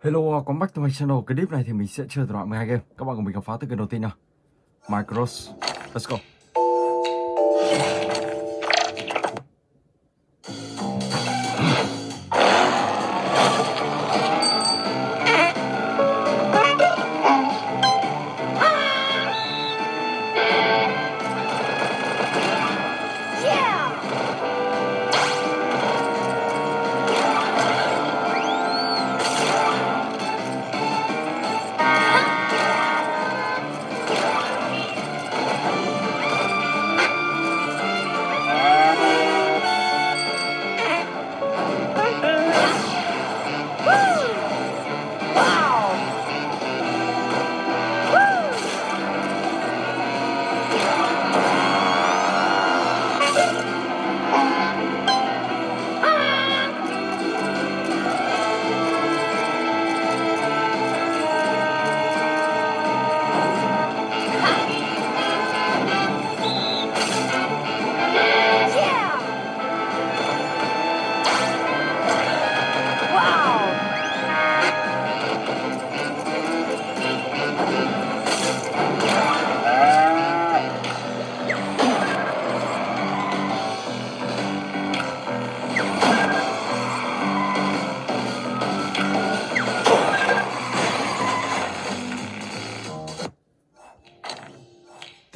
Hello, có back to my channel. Clip này thì mình sẽ chơi loại 12 game. Các bạn cùng mình khám phá từ game đầu tiên nha. Micros. Let's go.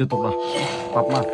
Tiếp tục nào. tập mà.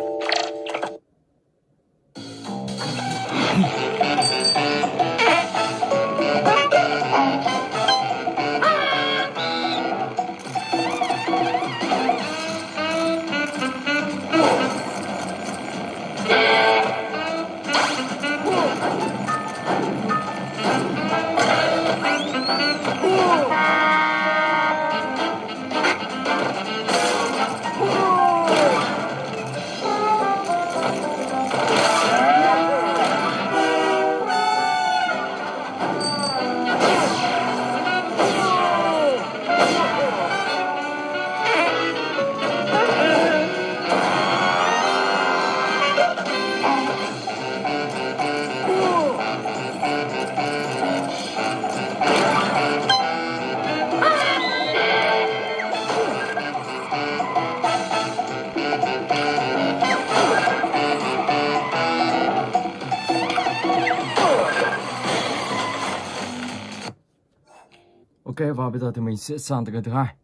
Bây giờ thì mình sẽ sang tới cái thứ hai.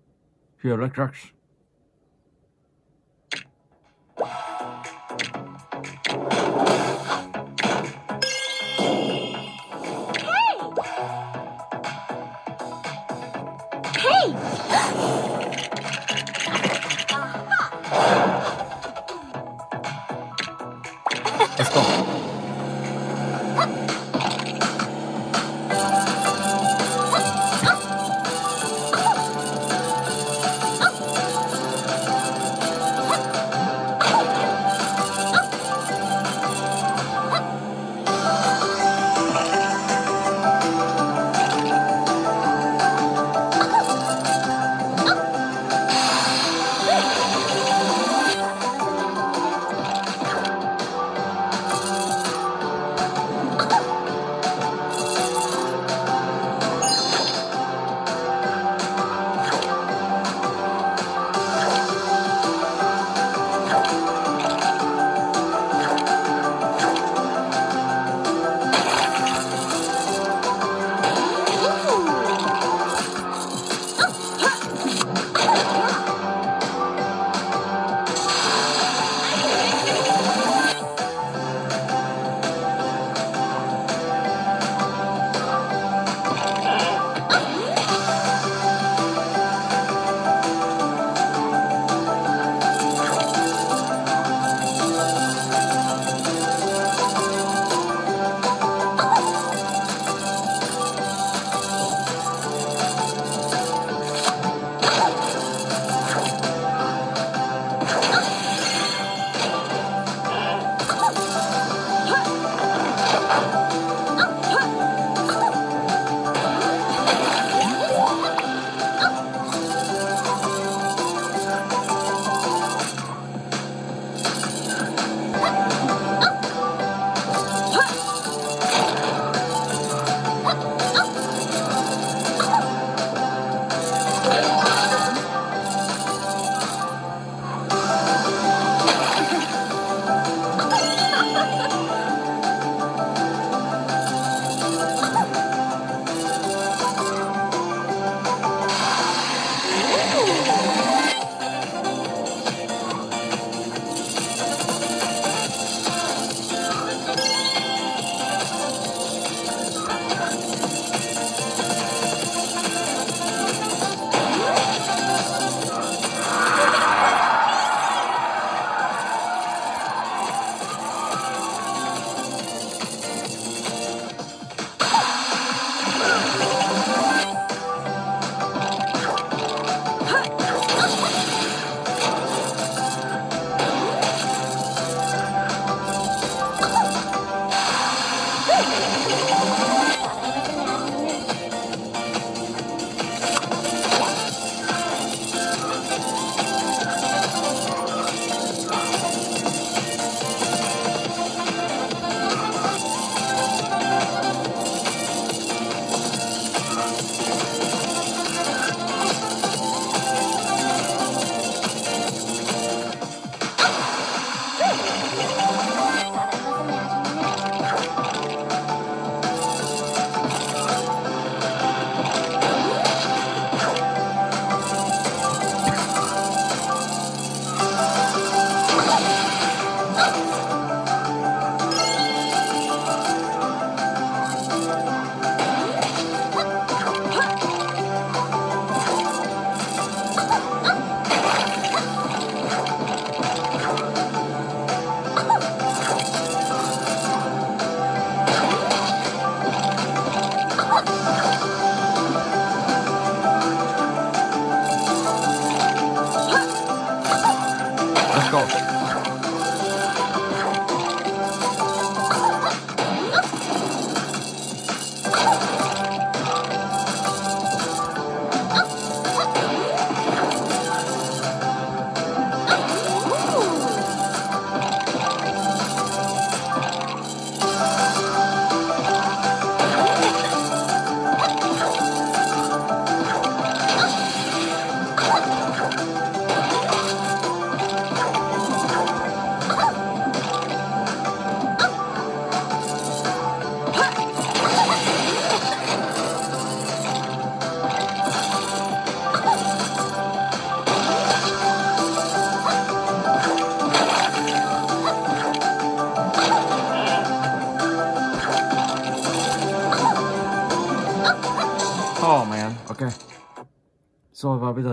Here Red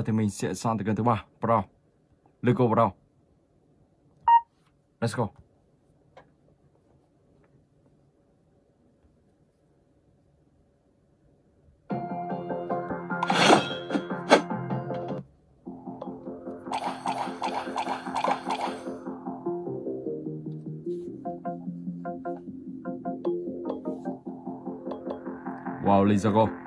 giờ thì mình sẽ sang tới gần thứ ba, Pro. Lego Pro. Let's go. Wow, Lisa go.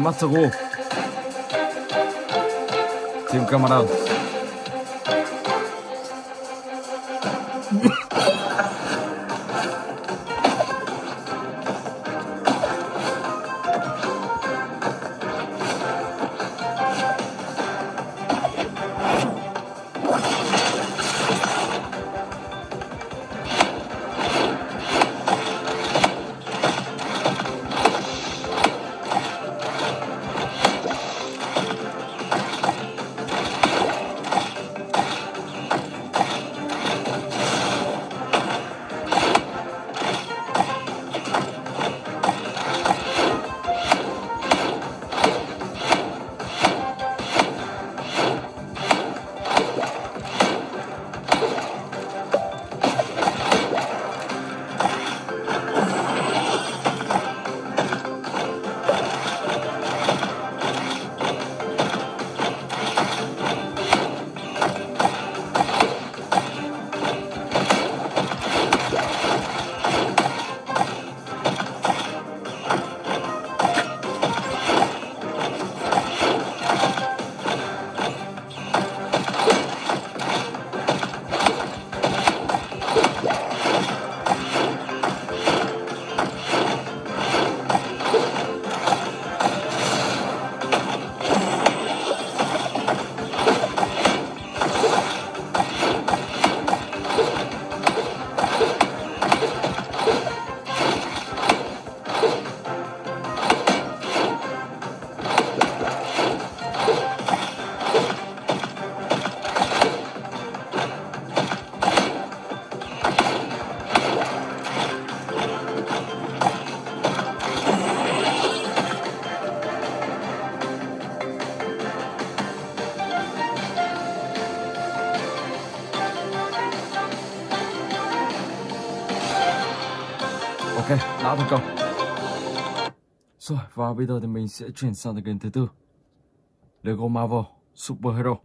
Matsugo. Team Camaradas. Rồi, và bây giờ thì mình sẽ chuyển sang tựa game thứ tư. Lego Marvel Super Hero.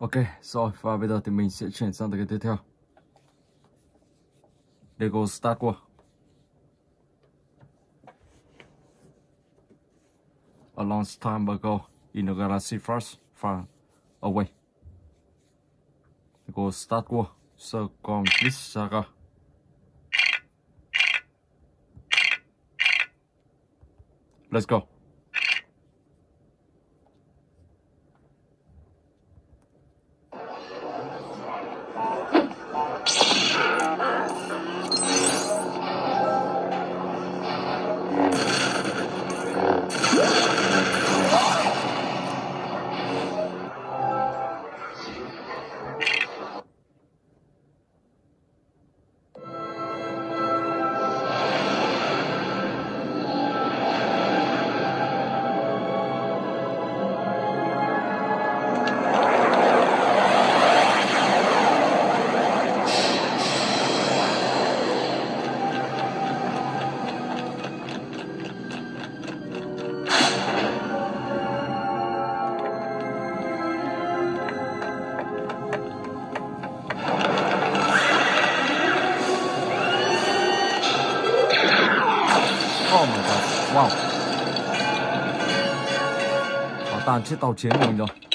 Ok, rồi và bây giờ thì mình sẽ chuyển sang cái tiếp theo. Lego Star Wars. A long time ago, in a galaxy far, far away. Lego Star Wars Circumflex Saga. Let's go. Wow. Họ tàn chiếc tàu chiến của mình rồi. Rồi,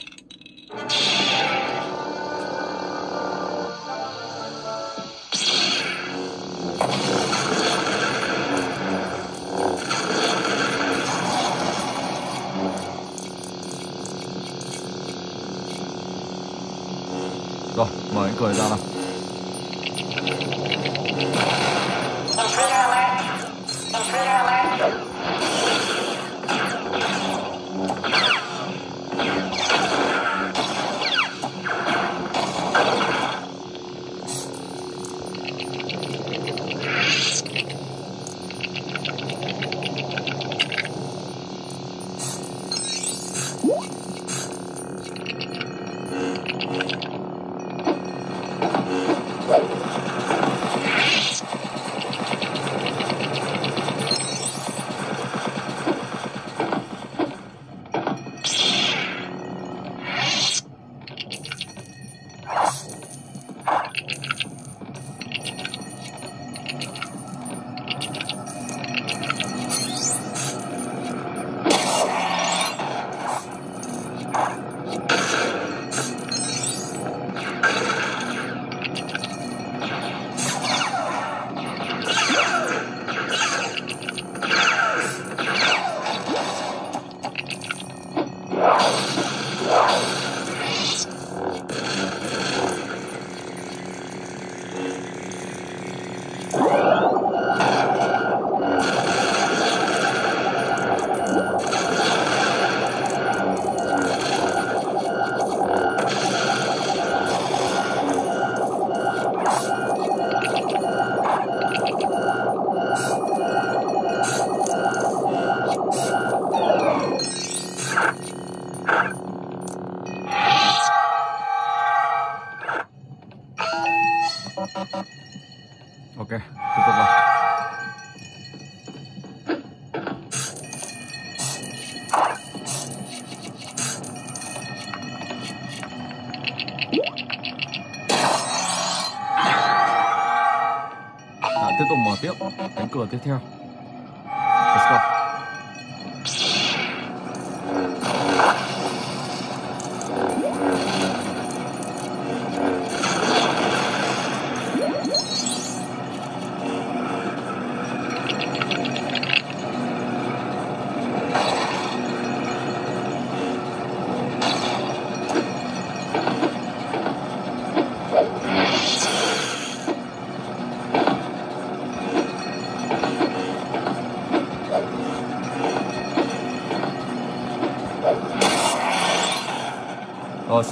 Đã tiếp tục mở tiếp cánh cửa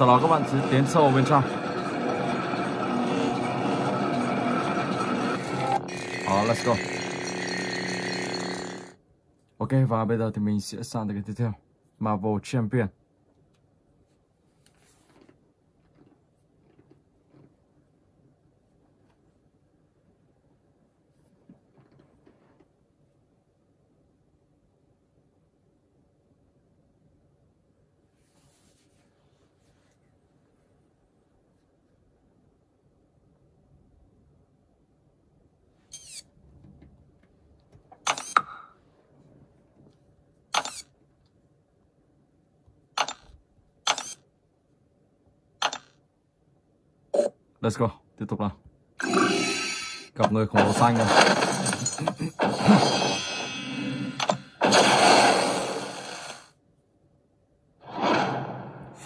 sau đó các bạn sẽ tiến sâu bên trong. Đó, let's go. Ok và bây giờ thì mình sẽ sang tới cái tiếp theo. Marvel Champion. Let's go, tiếp tục nào. Gặp người khổng lồ xanh rồi.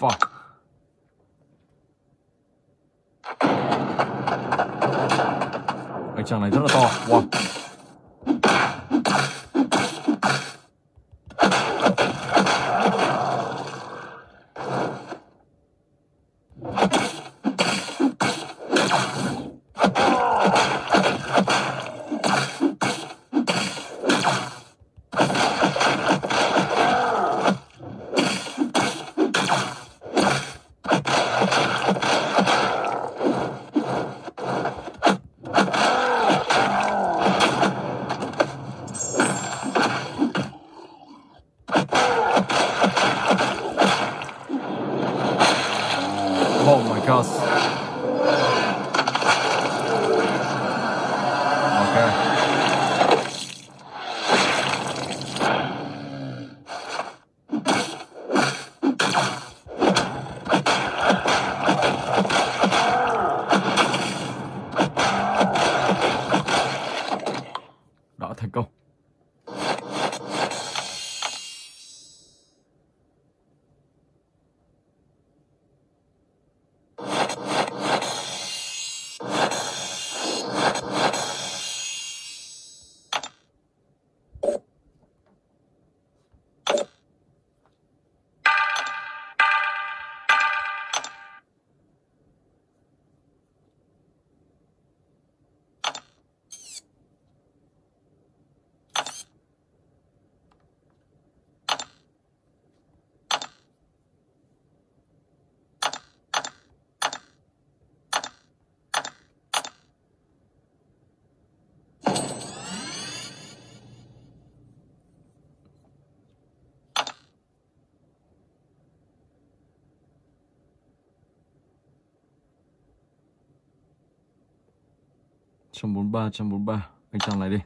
Fuck. Anh chàng này rất là to. Wow. 143 143 anh chàng này đi.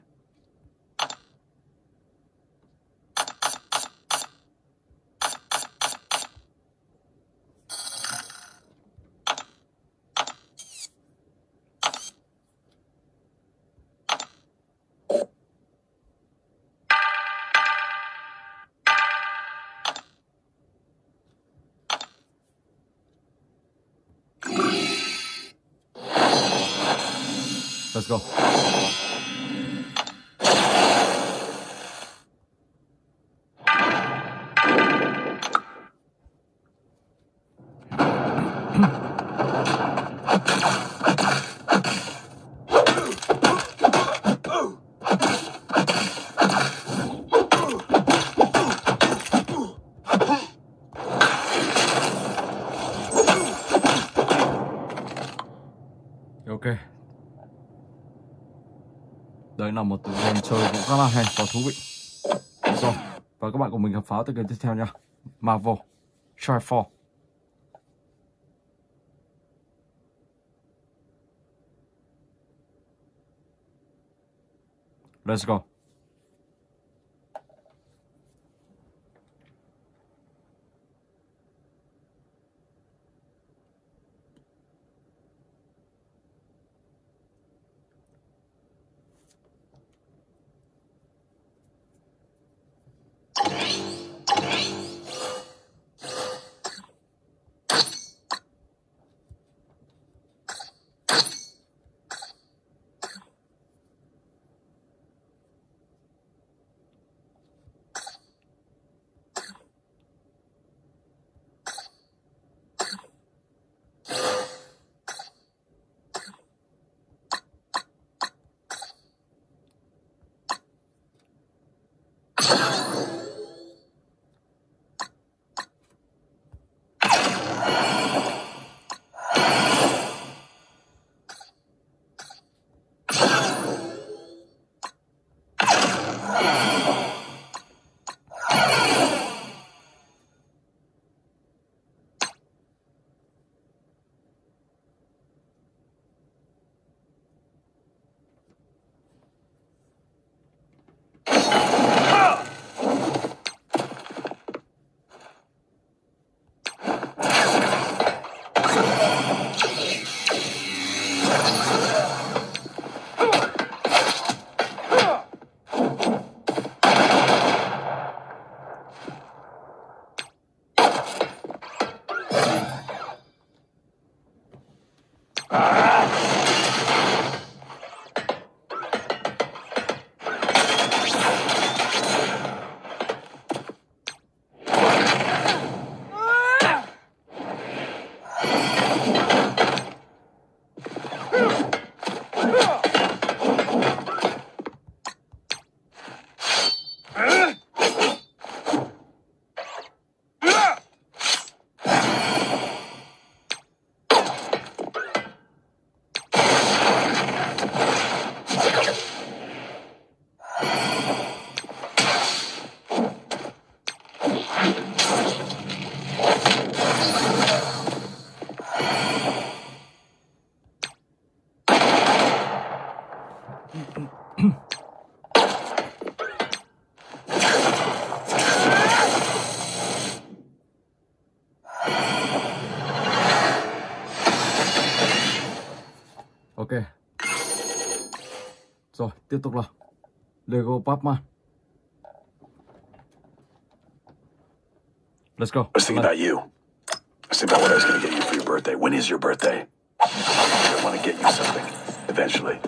Ok. Đấy là một tựa game chơi cũng rất là hay và thú vị. Rồi, và các bạn cùng mình khám phá tựa game tiếp theo nha. Marvel Trifall. Let's go. Lego Batman. Let's go. I was thinking about you. I was thinking about what I was going to get you for your birthday. When is your birthday? I want to get you something eventually.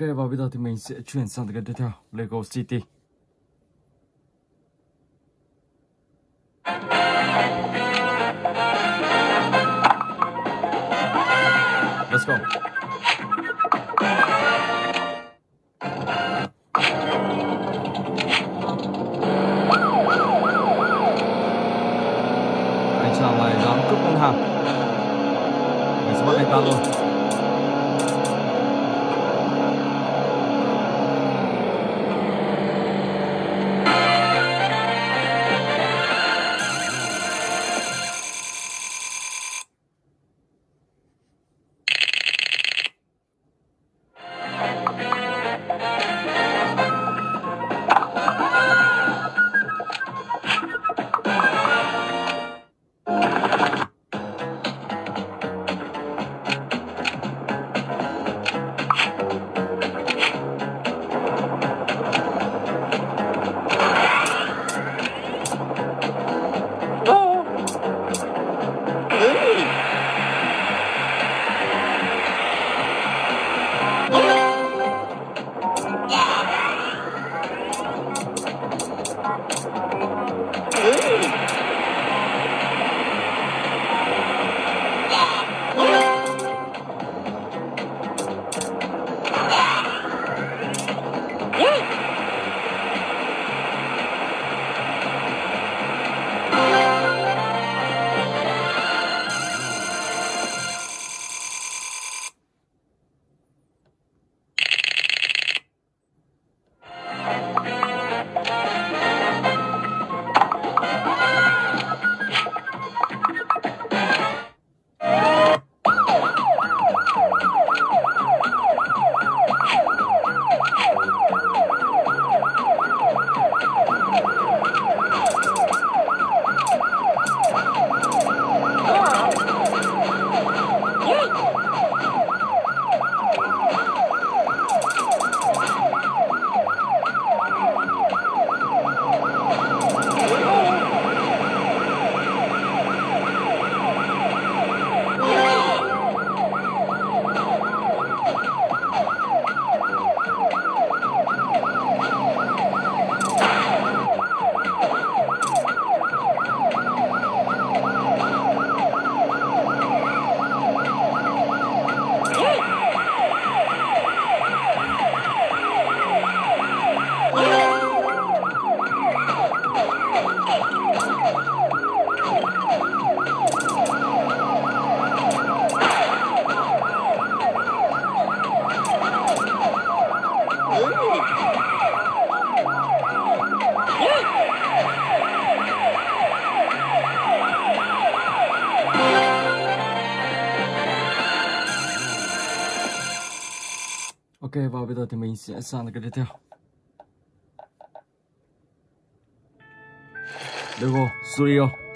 Ok và bây giờ thì mình sẽ chuyển sang cái tiếp theo Lego City. Ok và bây giờ thì mình sẽ sang cái tiếp theo. Lego Studio.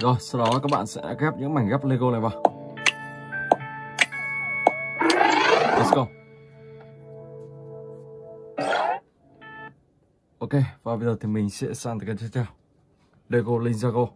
Rồi, sau đó các bạn sẽ ghép những mảnh ghép Lego này vào. Let's go. Ok, và bây giờ thì mình sẽ sang cái tiếp theo. Lego Ninjago.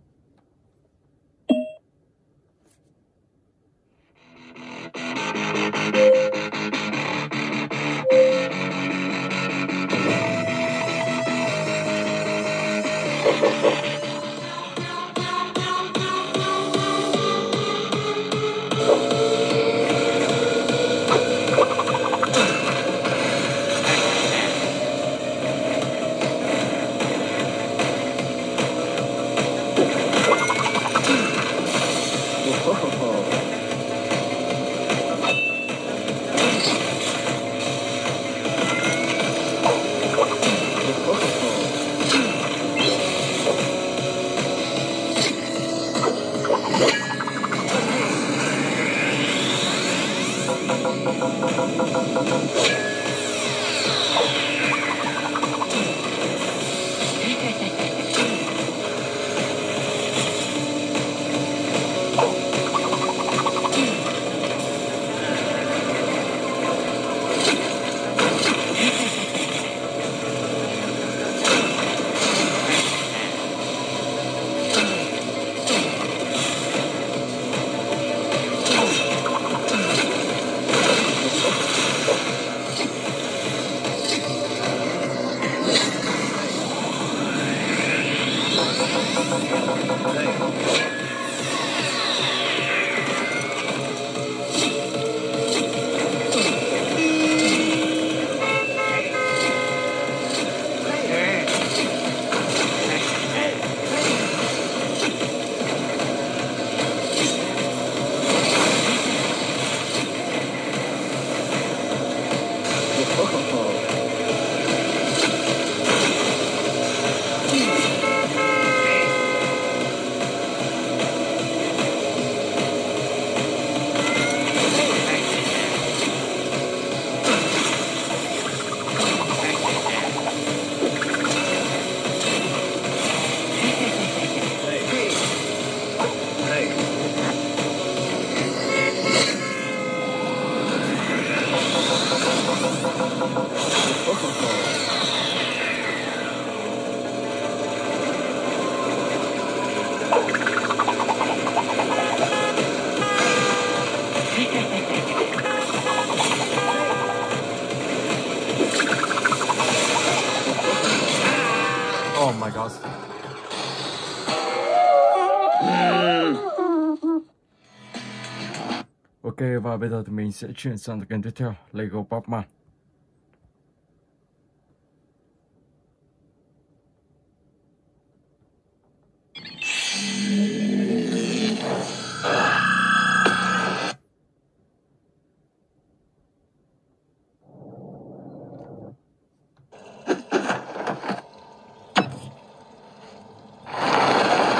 Và bây giờ thì mình sẽ chuyển sang kênh tiếp theo Lego Popman.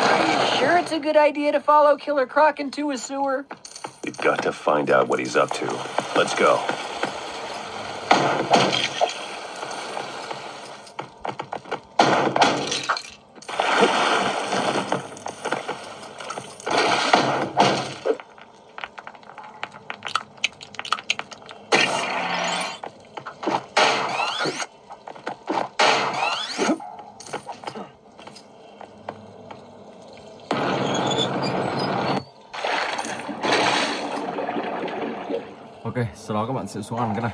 Are you sure it's a good idea to follow Killer Croc into a sewer? Got to find out what he's up to. Let's go. Sẽ xuống ăn cái này.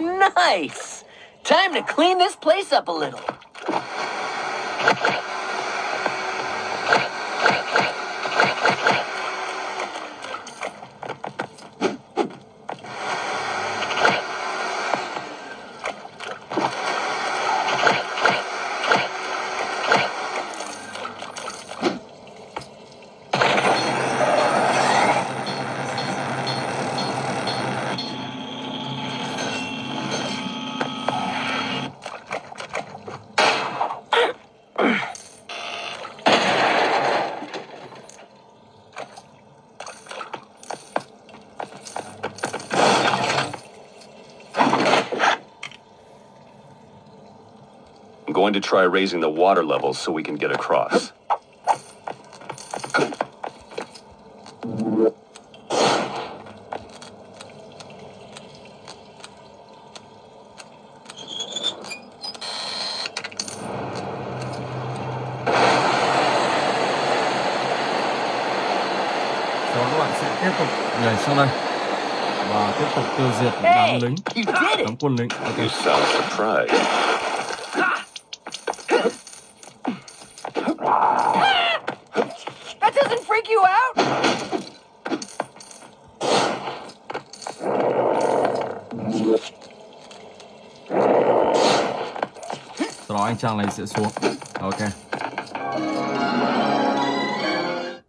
Nice! Time to clean this place up a little. Going to try raising the water levels so we can get across. Các bạn sẽ tiếp tục nhảy sang đây và tiếp tục tiêu diệt Hey, đám lính, you did it! đám quân lính. Ok, mình sẽ xuống. Ok.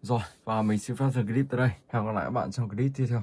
Rồi, và mình xin phép dừng clip tới đây. Hẹn gặp lại các bạn trong clip tiếp theo.